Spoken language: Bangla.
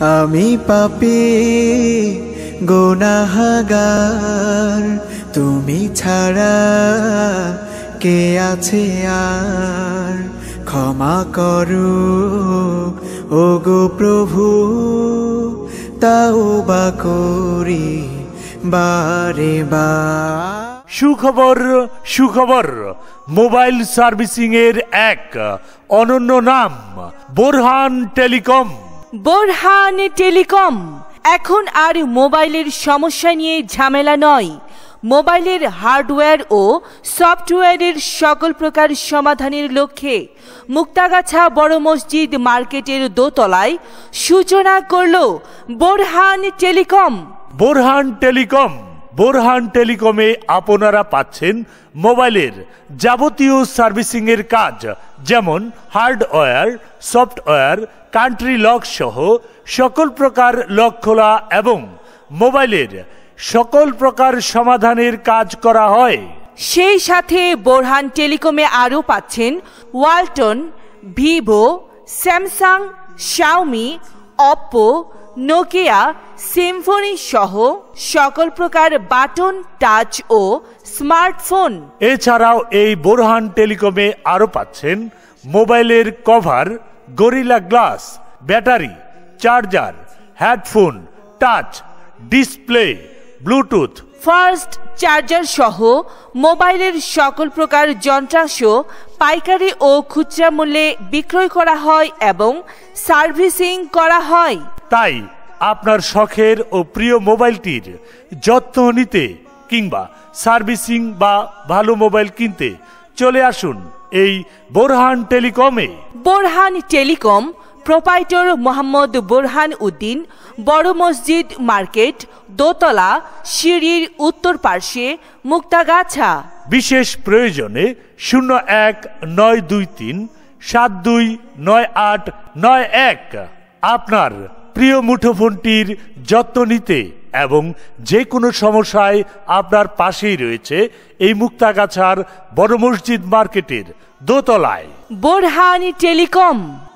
আমি পাপি, গোনাহাগার। তুমি ছাড়া কে আছে আর? ক্ষমা করো ও গো প্রভু তাও বা করি বারে বা সুখবর সুখবর, মোবাইল সার্ভিসিং এর এক অনন্য নাম, বোরহান টেলিকম। বোরহান টেলিকম। এখন আর মোবাইলের সমস্যা নিয়ে ঝামেলা নয়। মোবাইলের হার্ডওয়্যার ও সফটওয়্যারের সকল প্রকার সমাধানের লক্ষ্যে মুক্তাগাছা বড় মসজিদ মার্কেটের দোতলায় সূচনা করল বোরহান টেলিকম। বোরহান টেলিকম। বোরহান টেলিকমে আপনারা পাচ্ছেন মোবাইলের যাবতীয় সার্ভিসিং এর কাজ, যেমন হার্ডওয়্যার, সফটওয়্যার, কান্ট্রি লক সহ সকল প্রকার লক খোলা এবং মোবাইলের সকল প্রকার সমাধানের কাজ করা হয়। সেই সাথে বোরহান টেলিকমে আরও পাচ্ছেন Walton, Vivo, Samsung, Xiaomi Oppo Nokia, Symphony সহ সকল প্রকার বাটন, টাচ ও স্মার্টফোন। এছাড়াও এই বোরহান টেলিকমে আরও পাচ্ছেন মোবাইলের cover, gorilla glass, battery, charger, headphone, touch, display, bluetooth fast charger সহ মোবাইলের সকল প্রকার যন্ত্রাংশ পাইকারি ও খুচরা মূল্যে বিক্রয় করা হয় এবং সার্ভিসিং করা হয়। তাই আপনার শখের ও প্রিয় মোবাইলটির যত্ন নিতে কিংবা সার্ভিসিং বা ভালো মোবাইল কিনতে চলে আসুন এই বোরহান টেলিকমে। বোরহান টেলিকম প্রোপাইটর মোহাম্মদ বোরহান উদ্দিন বড় মসজিদ মার্কেট দোতলা সিঁড়ির উত্তর পার্শ্বে মুক্তাগাছা। বিশেষ প্রয়োজনে শূন্য এক নয় দুই তিন সাত দুই নয় আট নয় এক আপনার প্রিয় মুঠোফোনটির যত্ন নিতে এবং যে কোনো সমস্যায় আপনার পাশেই রয়েছে এই মুক্তাগাছার বড় মসজিদ মার্কেটের দোতলায়। বোরহানি টেলিকম।